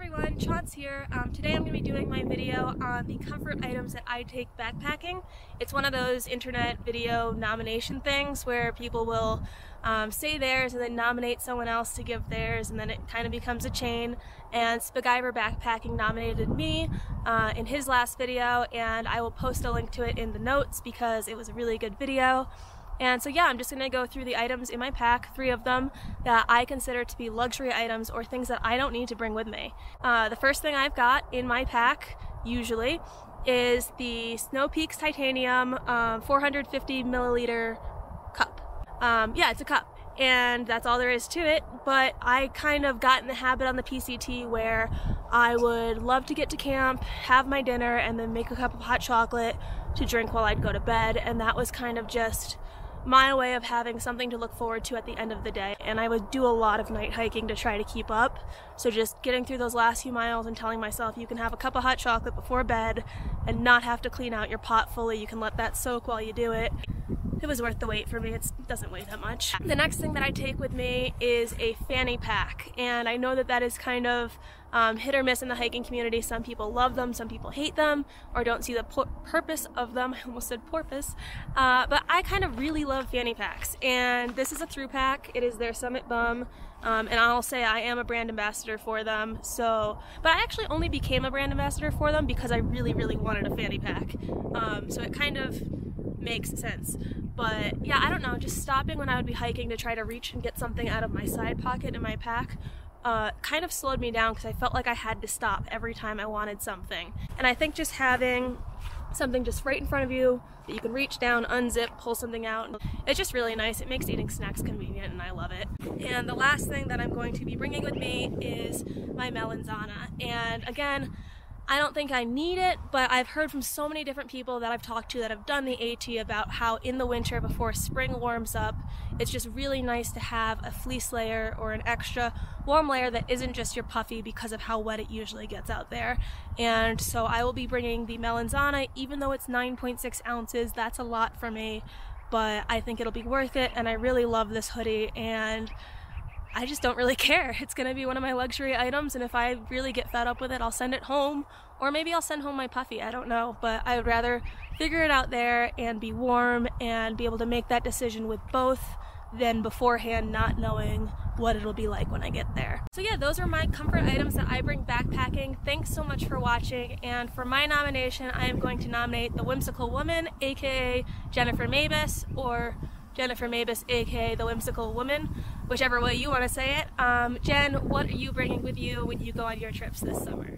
everyone, Chance here. Um, today I'm going to be doing my video on the comfort items that I take backpacking. It's one of those internet video nomination things where people will um, say theirs and then nominate someone else to give theirs and then it kind of becomes a chain. And Spiguyver Backpacking nominated me uh, in his last video and I will post a link to it in the notes because it was a really good video. And so yeah, I'm just gonna go through the items in my pack, three of them, that I consider to be luxury items or things that I don't need to bring with me. Uh, the first thing I've got in my pack, usually, is the Snow Peaks Titanium um, 450 milliliter cup. Um, yeah, it's a cup. And that's all there is to it, but I kind of got in the habit on the PCT where I would love to get to camp, have my dinner, and then make a cup of hot chocolate to drink while I'd go to bed, and that was kind of just my way of having something to look forward to at the end of the day. And I would do a lot of night hiking to try to keep up. So just getting through those last few miles and telling myself you can have a cup of hot chocolate before bed and not have to clean out your pot fully. You can let that soak while you do it it was worth the wait for me. It doesn't weigh that much. The next thing that I take with me is a fanny pack, and I know that that is kind of um, hit or miss in the hiking community. Some people love them, some people hate them, or don't see the purpose of them. I almost said porpoise, uh, but I kind of really love fanny packs, and this is a Thrupack. It is their Summit Bum. Um, and I'll say I am a brand ambassador for them. So, but I actually only became a brand ambassador for them because I really, really wanted a fanny pack. Um, so it kind of makes sense. But yeah, I don't know, just stopping when I would be hiking to try to reach and get something out of my side pocket in my pack uh, kind of slowed me down because I felt like I had to stop every time I wanted something. And I think just having something just right in front of you that you can reach down, unzip, pull something out. It's just really nice. It makes eating snacks convenient and I love it. And the last thing that I'm going to be bringing with me is my melanzana. And again, I don't think I need it, but I've heard from so many different people that I've talked to that have done the AT about how in the winter before spring warms up, it's just really nice to have a fleece layer or an extra warm layer that isn't just your puffy because of how wet it usually gets out there. And so I will be bringing the Melanzana, even though it's 9.6 ounces, that's a lot for me, but I think it'll be worth it and I really love this hoodie and I just don't really care. It's going to be one of my luxury items, and if I really get fed up with it, I'll send it home, or maybe I'll send home my puffy. I don't know, but I would rather figure it out there and be warm and be able to make that decision with both than beforehand not knowing what it'll be like when I get there. So yeah, those are my comfort items that I bring backpacking. Thanks so much for watching, and for my nomination, I am going to nominate the Whimsical Woman, aka Jennifer Mavis, or Jennifer Mabus, aka the Whimsical Woman, whichever way you want to say it. Um, Jen, what are you bringing with you when you go on your trips this summer?